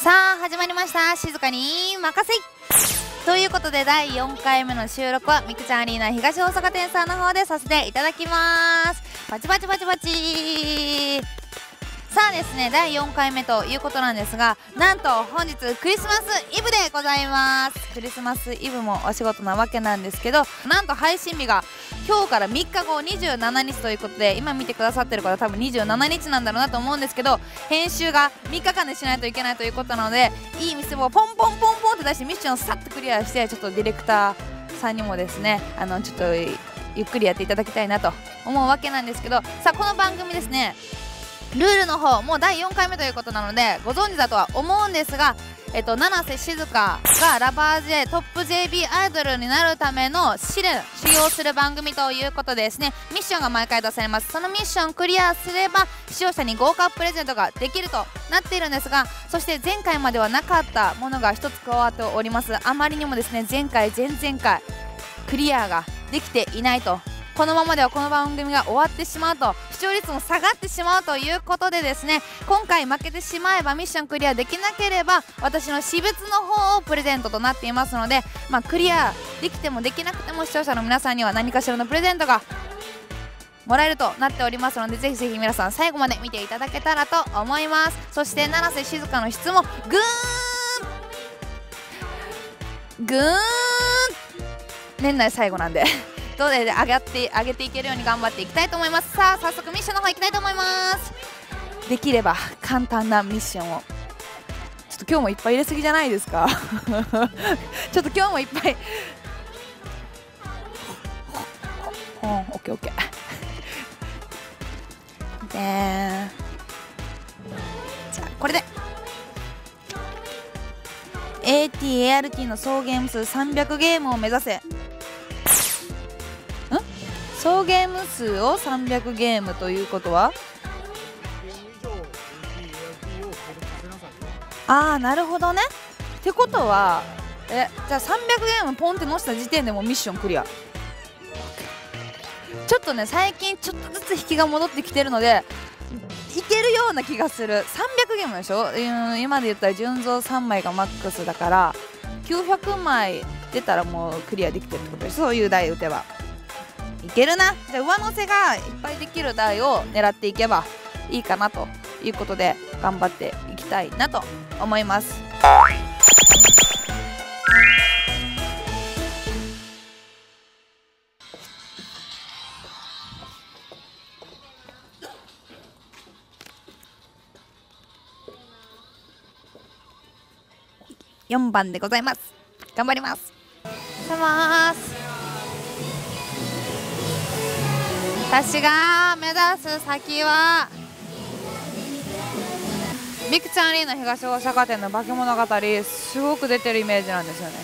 さあ始まりました。静かに任せい。ということで第4回目の収録はみくちゃんアリーナ東大阪店さんの方でさせていただきます。パチパチパチパチ。さあですね第4回目ということなんですがなんと本日クリスマスイブでございます。クリスマスイブもお仕事なわけなんですけどなんと配信日が今日から3日後27日ということで今見てくださってる方多分27日なんだろうなと思うんですけど編集が3日間でしないといけないということなのでいい店をポンポンポンポンって出してミッションをさっとクリアしてちょっとディレクターさんにもですねあのちょっとゆっくりやっていただきたいなと思うわけなんですけどさあこの番組ですねルールの方もう第4回目ということなのでご存知だとは思うんですが、えっと、七瀬静香がラバー J トップ JB アイドルになるための試練修行する番組ということでですね。ミッションが毎回出されます。そのミッションクリアすれば視聴者に豪華プレゼントができるとなっているんですがそして前回まではなかったものが1つ加わっております。あまりにもですね前回前々回クリアができていないとこのままではこの番組が終わってしまうと視聴率も下がってしまうということでですね今回負けてしまえばミッションクリアできなければ私の私物の方をプレゼントとなっていますので、まあ、クリアできてもできなくても視聴者の皆さんには何かしらのプレゼントがもらえるとなっておりますのでぜひぜひ皆さん最後まで見ていただけたらと思います。そして七瀬静香の質問。ぐーん。ぐーん。年内最後なんで。どうで上がって上げていけるように頑張っていきたいと思います。さあ早速ミッションの方行きたいと思います。できれば簡単なミッションを。ちょっと今日もいっぱい入れすぎじゃないですか？ちょっと今日もいっぱい。うんオッケーオッケー。でじゃあこれで。ATART の総ゲーム数300ゲームを目指せ。総ゲーム数を300ゲームということは？ああなるほどね。ってことはえじゃあ300ゲームポンって乗せた時点でもうミッションクリア。ちょっとね最近ちょっとずつ引きが戻ってきてるのでいけるような気がする。300ゲームでしょ、う、今で言ったら純増3枚がマックスだから900枚出たらもうクリアできてるってことですそういう台打てば。いけるな。じゃあ上乗せがいっぱいできる台を狙っていけばいいかなということで頑張っていきたいなと思います。4番でございます。頑張ります。私が目指す先はミクちゃんリーナ東大阪店の化け物語すごく出てるイメージなんですよね。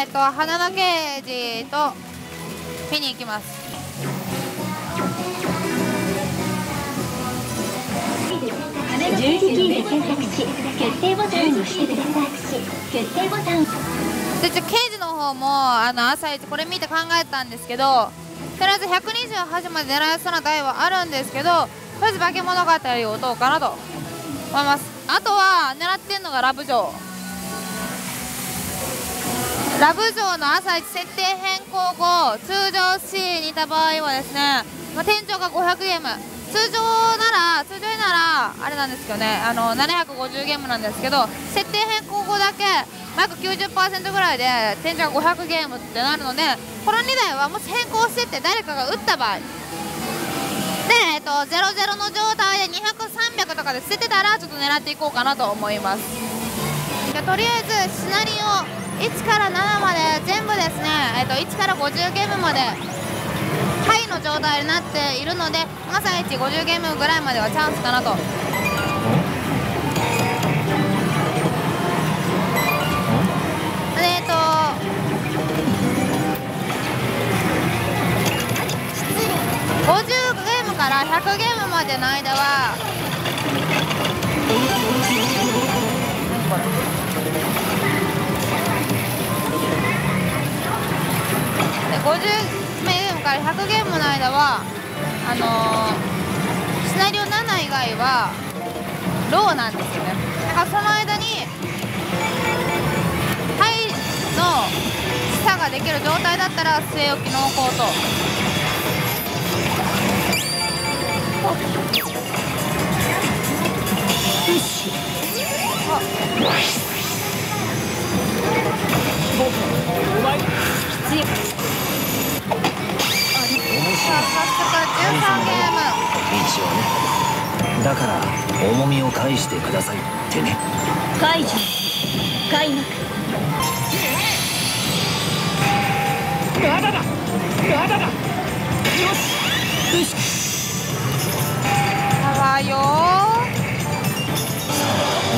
えっと花のケージと見に行きます。十字キーで検索し決定ボタンを押してください。決定ボタン。でじゃ刑事の方もあの朝一これ見て考えたんですけどとりあえず128まで狙えそうな台はあるんですけどとりあえず化け物語を打とうかなと思います。あとは狙ってんのがラブ城。ラブ城の朝一設定変更後通常 C にいた場合はですね、まあ、天井が500ゲーム通常なら通常ならあれなんですけどねあの750ゲームなんですけど設定変更後だけ約90%ぐらいで天井が500ゲームってなるのでこの2台はもし変更してって誰かが打った場合。で、えっと、00の状態で200300とかで捨ててたらちょっと狙っていこうかなと思います。じゃとりあえずシナリオ1から7まで全部ですね、えっと、1から50ゲームまでハイの状態になっているので朝一50ゲームぐらいまではチャンスかなと7以外はローなんですよね。だからその間にハイの差ができる状態だったら据え置き濃厚とさあ早速13ゲーム一応ねだから重みを返してくださいってね。解除開幕。まだだまだだよしよしやばいよ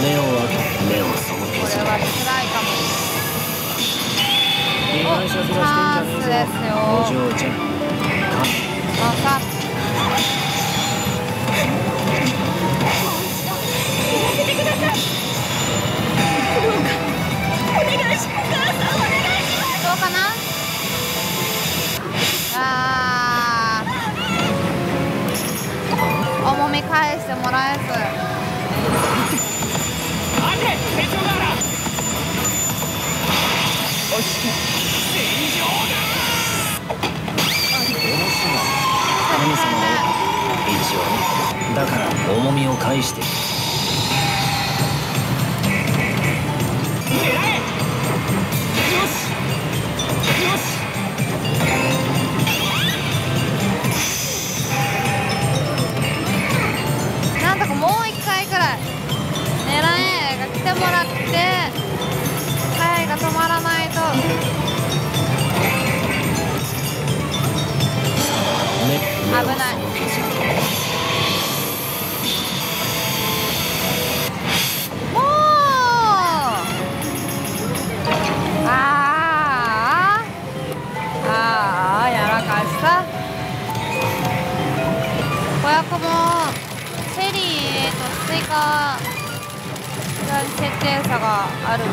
目を開け目を背けずこれは辛いかもチャンスですよお嬢ちゃんあさ重みを返して。なんとかもう一回くらい狙えが来てもらって回が止まらないと。危ない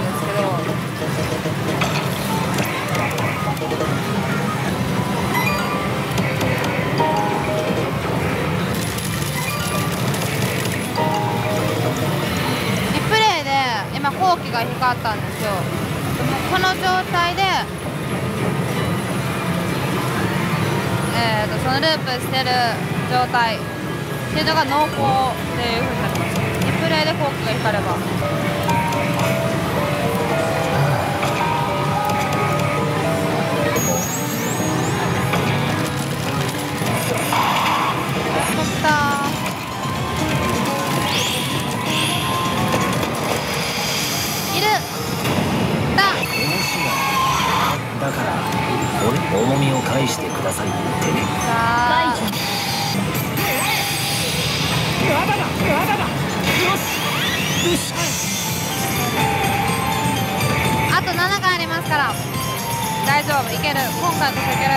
ですけどリプレイで今後期が光ったんですよ。でもこの状態でえー、とそのループしてる状態っていうのが濃厚っていう風になります。リプレイで後期が光れば。あと7回ありますから。大丈夫。いける。今回こそいける。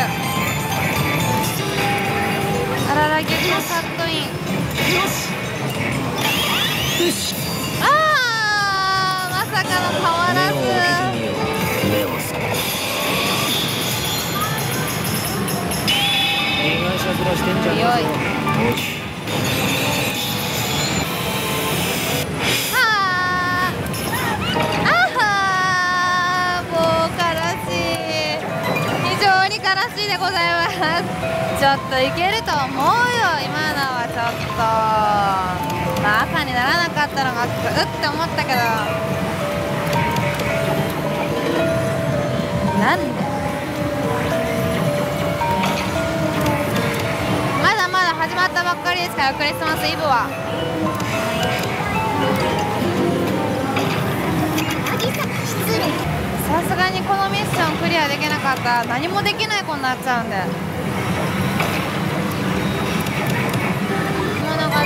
あらら逆のカットイン。よし。よしあーまさかの変わらず目を背け被害者面してんじゃねえぞおじあちょっといけると思うよ今のはちょっとまあ赤にならなかったのがうって思ったけど。なんで？まだまだ始まったばっかりですからクリスマスイブは。さすがにこのミッションクリアできなかったら何もできない子になっちゃうんで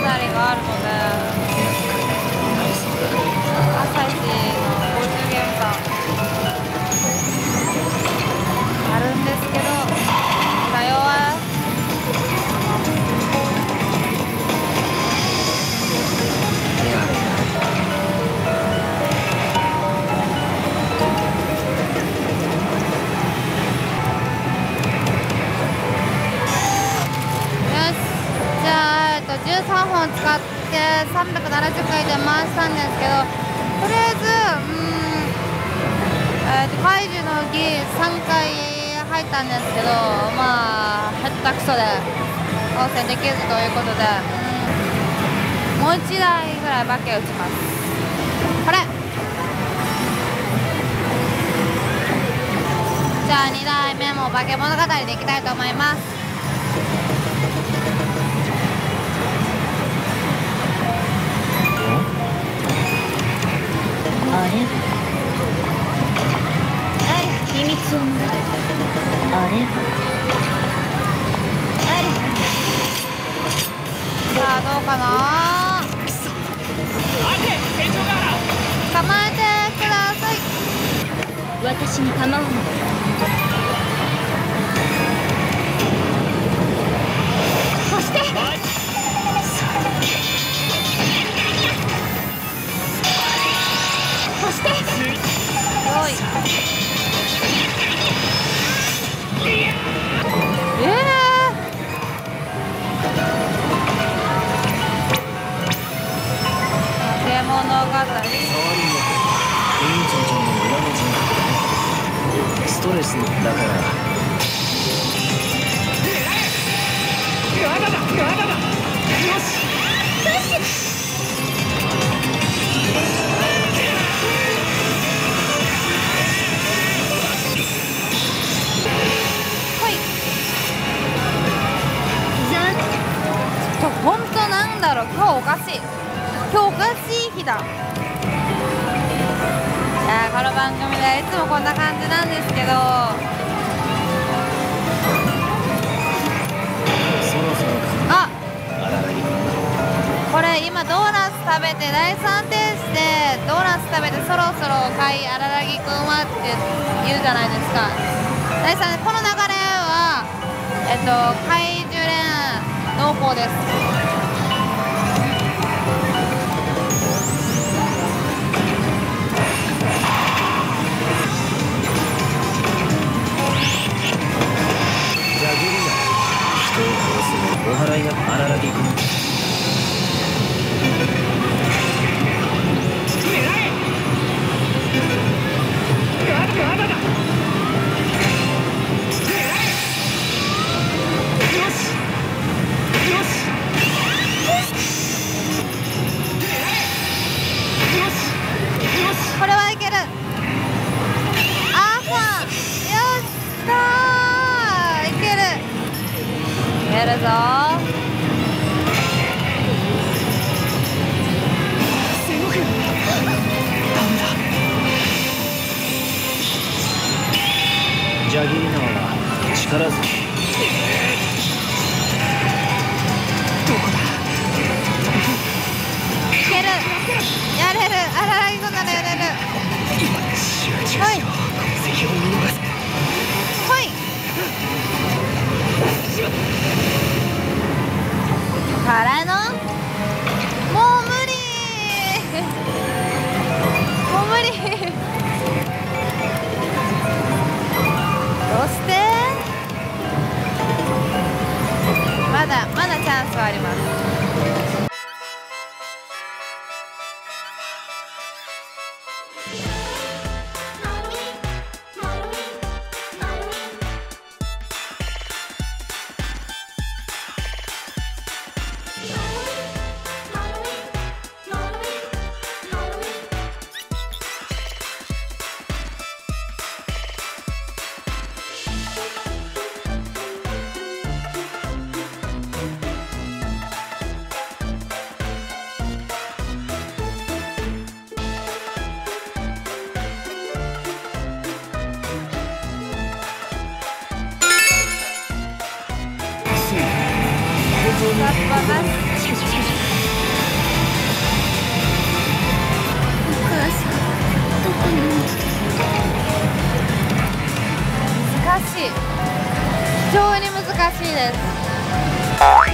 物語があるので朝一の入ったんですけどまあへったくそで当選できずということで、うん、もう1台ぐらい化け打ちます。これ。じゃあ2台目も化け物語でいきたいと思います。あれ？秘密をもらうあれ？さあどうかな構えてください私に構うなそして。そしてよいス今ドーナツ食べて第3停止でドーナツ食べてそろそろ買い荒らぎくんはって言うじゃないですか。第3この流れはえっと怪獣連濃厚です。人を殺すお払いがあららいけるぞ。セゴくんダメだジャギリナワは力ずくどこだいける。やれる。あららぎくんならやれる。集中しろはい難しい。非常に難しいです。